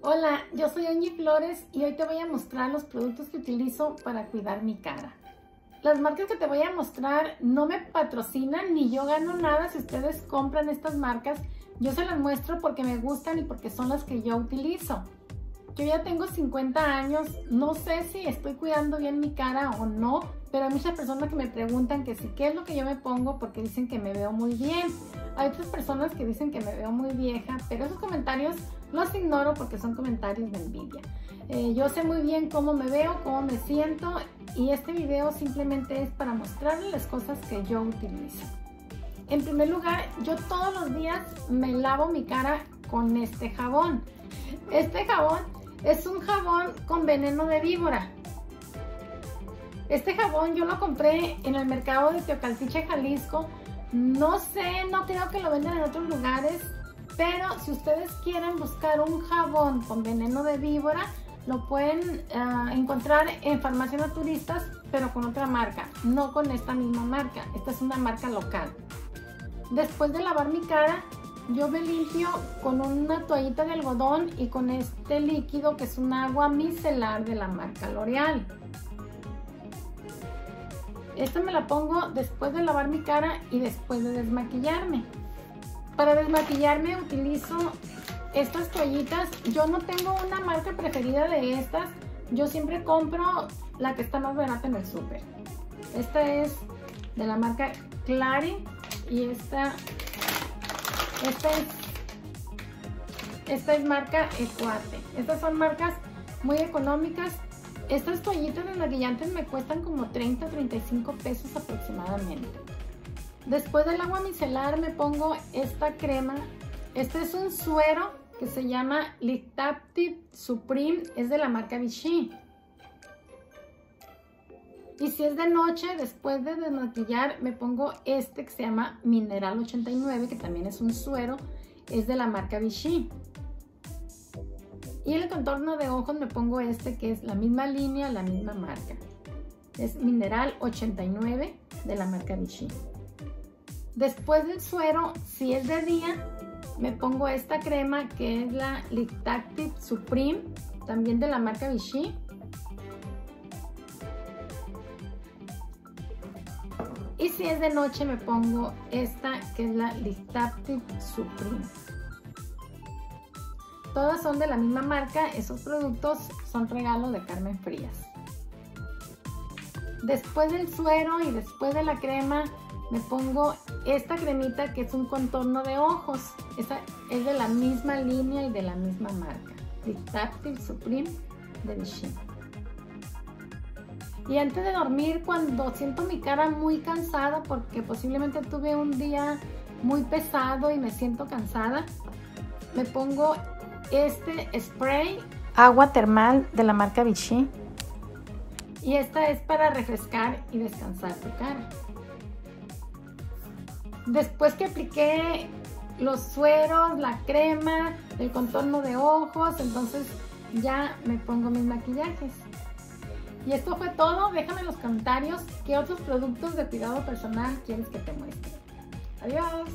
Hola, yo soy Angie Flores y hoy te voy a mostrar los productos que utilizo para cuidar mi cara. Las marcas que te voy a mostrar no me patrocinan ni yo gano nada si ustedes compran estas marcas. Yo se las muestro porque me gustan y porque son las que yo utilizo. Yo ya tengo 50 años, no sé si estoy cuidando bien mi cara o no, pero hay muchas personas que me preguntan que si qué es lo que yo me pongo porque dicen que me veo muy bien. Hay otras personas que dicen que me veo muy vieja, pero esos comentarios los ignoro porque son comentarios de envidia. Eh, yo sé muy bien cómo me veo, cómo me siento y este video simplemente es para mostrarles las cosas que yo utilizo. En primer lugar, yo todos los días me lavo mi cara con este jabón. Este jabón es un jabón con veneno de víbora. Este jabón yo lo compré en el mercado de Teocaltiche, Jalisco. No sé, no creo que lo vendan en otros lugares, pero si ustedes quieren buscar un jabón con veneno de víbora, lo pueden uh, encontrar en farmacias naturistas, pero con otra marca, no con esta misma marca. Esta es una marca local. Después de lavar mi cara, yo me limpio con una toallita de algodón y con este líquido que es un agua micelar de la marca L'Oreal. Esta me la pongo después de lavar mi cara y después de desmaquillarme. Para desmaquillarme utilizo estas toallitas. Yo no tengo una marca preferida de estas. Yo siempre compro la que está más barata en el súper. Esta es de la marca Clary y esta, esta es, esta es marca Ecuate. Estas son marcas muy económicas. Estas toallitas desmaquillantes me cuestan como 30 35 pesos aproximadamente. Después del agua micelar me pongo esta crema. Este es un suero que se llama Liptactive Supreme. Es de la marca Vichy. Y si es de noche, después de desmaquillar, me pongo este que se llama Mineral 89, que también es un suero. Es de la marca Vichy. Y el contorno de ojos me pongo este que es la misma línea, la misma marca. Es Mineral 89 de la marca Vichy. Después del suero, si es de día, me pongo esta crema que es la Liptactive Supreme, también de la marca Vichy. Y si es de noche me pongo esta que es la Liptactive Supreme. Todas son de la misma marca, esos productos son regalo de Carmen Frías. Después del suero y después de la crema me pongo esta cremita que es un contorno de ojos. Esta es de la misma línea y de la misma marca. Dictáctil Supreme de Vichy. Y antes de dormir, cuando siento mi cara muy cansada, porque posiblemente tuve un día muy pesado y me siento cansada, me pongo este spray agua termal de la marca Vichy. Y esta es para refrescar y descansar tu cara. Después que apliqué los sueros, la crema, el contorno de ojos, entonces ya me pongo mis maquillajes. Y esto fue todo. Déjame en los comentarios qué otros productos de cuidado personal quieres que te muestre. Adiós.